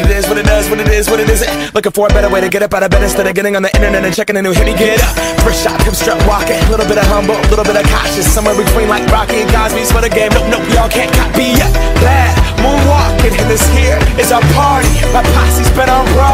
is, what it does, what it isn't. Looking for a better way to get up out of bed instead of getting on the internet and checking a new hit. Me get up, first shot, hip strut walking. A little bit of humble, a little bit of cautious. Somewhere between like Rocky and Cosby's for the game. Nope, nope, y'all can't copy yet. Bad moonwalking, and this here is our party. My posse's been on Broadway,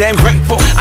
Damn grateful.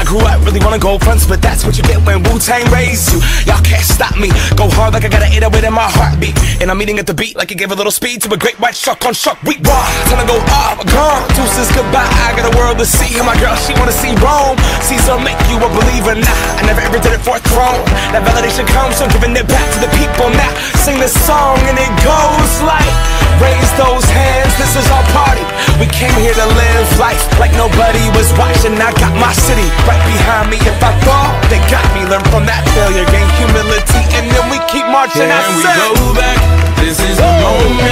Grew up really wanna go fronts, but that's what you get when Wu Tang raised you. Y'all can't stop me. Go hard like I got an 808 in my heartbeat. And I'm eating at the beat like it gave a little speed to a great white shark on shark. We raw. Time to go off, gone. Deuces goodbye. I got a world to see. And my girl, she wanna see Rome. Caesar make you a believer. Nah, I never ever did it for a throne. That validation comes from giving it back to the people. Now sing this song and it goes like. Raise those hands, this is our party. We came here to live life like nobody was watching. I got my city right behind me. If I fall, they got me. Learn from that failure, gain humility, and then we keep marching. I Can we said- go back? This is the moment.